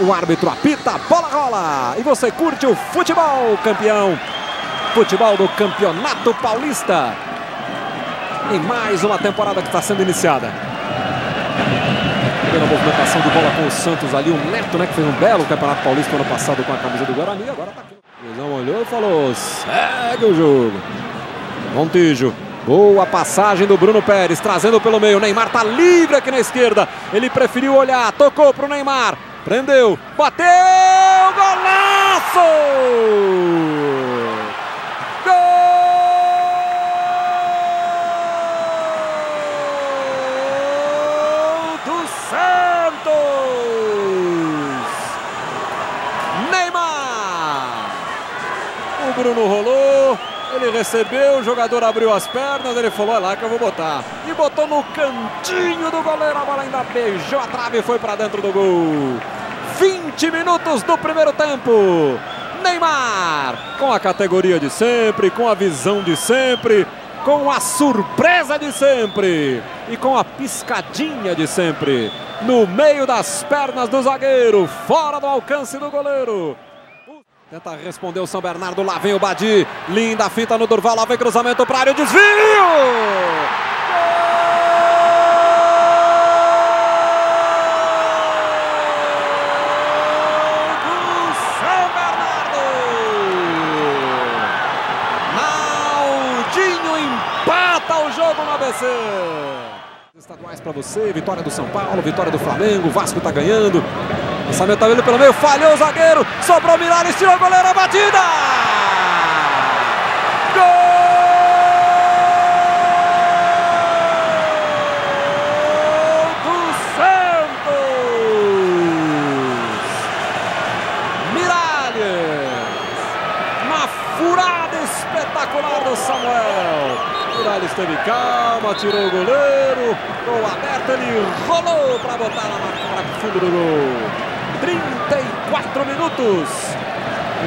O árbitro apita, a bola rola. E você curte o futebol, campeão. Futebol do Campeonato Paulista. Em mais uma temporada que está sendo iniciada. Pela movimentação de bola com o Santos ali. O Neto, né, que fez um belo Campeonato Paulista ano passado com a camisa do Guarani. Agora tá aqui. O olhou e falou, segue o jogo. Montijo. Boa passagem do Bruno Pérez, trazendo pelo meio. Neymar tá livre aqui na esquerda. Ele preferiu olhar, tocou pro Neymar. Prendeu, bateu, golaço! Gol do Santos! Neymar! O Bruno rolou, ele recebeu, o jogador abriu as pernas, ele falou, é lá que eu vou botar. E botou no cantinho do goleiro, a bola ainda beijou a trave e foi para dentro do gol. 20 minutos do primeiro tempo. Neymar, com a categoria de sempre, com a visão de sempre, com a surpresa de sempre e com a piscadinha de sempre. No meio das pernas do zagueiro, fora do alcance do goleiro. Tenta responder o São Bernardo, lá vem o Badi. Linda fita no Durval, lá vem cruzamento para área, desvio! empata o jogo no ABC. Estaduais para você, vitória do São Paulo, vitória do Flamengo, Vasco tá ganhando. Lançamento tá vindo pelo meio, falhou o zagueiro, sobrou Miralles, tirou o goleiro, a batida! Gol! do Santos! Miralles! Uma furada espetacular do Samuel! Miralles teve calma, tirou o goleiro, gol aberto, ele rolou para botar na para fundo do gol. 34 minutos.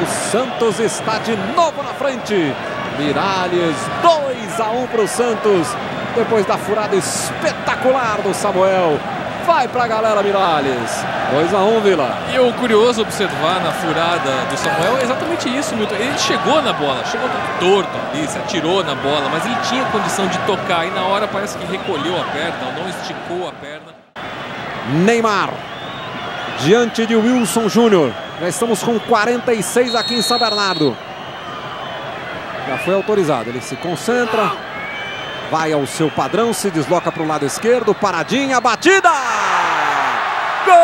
O Santos está de novo na frente. Miralles 2 a 1 para o Santos. Depois da furada espetacular do Samuel. Vai para a galera Miralles. 2 a 1 Vila. E o curioso observar na furada do Samuel é exatamente isso, Milton. Ele chegou na bola, chegou torto ali, se atirou na bola, mas ele tinha condição de tocar e na hora parece que recolheu a perna, não esticou a perna. Neymar diante de Wilson Júnior. Já estamos com 46 aqui em São Bernardo. Já foi autorizado. Ele se concentra. Vai ao seu padrão, se desloca para o lado esquerdo. Paradinha, batida! Gol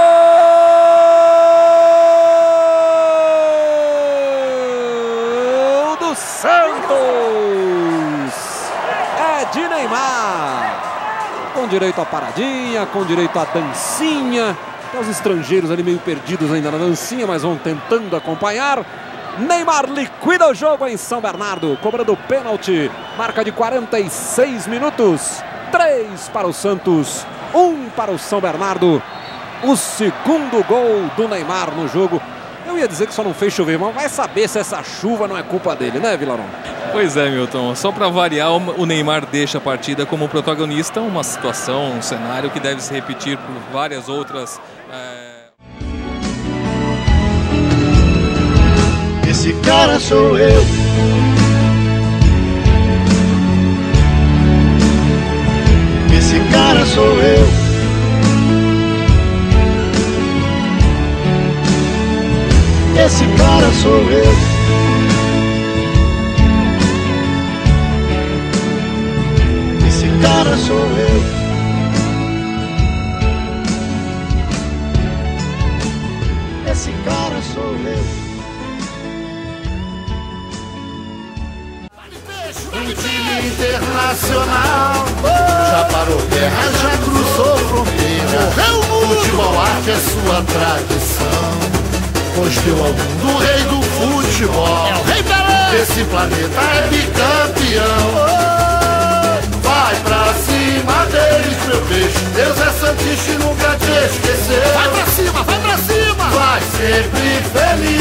do Santos! É de Neymar. Com direito à paradinha, com direito à dancinha. Até os estrangeiros ali meio perdidos ainda na dancinha, mas vão tentando acompanhar. Neymar liquida o jogo em São Bernardo, cobrando pênalti. Marca de 46 minutos. 3 para o Santos, 1 para o São Bernardo. O segundo gol do Neymar no jogo. Eu ia dizer que só não fez chover, mas vai saber se essa chuva não é culpa dele, né, Vilarão? Pois é, Milton. Só para variar, o Neymar deixa a partida como protagonista, uma situação, um cenário que deve se repetir por várias outras. É... Esse cara sou eu. Esse cara sou eu. cara sou eu. Esse cara sou eu. Um time internacional já parou guerra, já cruzou fronteira. O futebol arte é sua tradição. Pois deu ao mundo o rei do futebol. É o rei Pelé. Esse planeta é bicampeão. Vai pra cima deles, meu peixe. Deus é santista e nunca te esqueceu. Vai pra cima, vai pra cima. Vai sempre feliz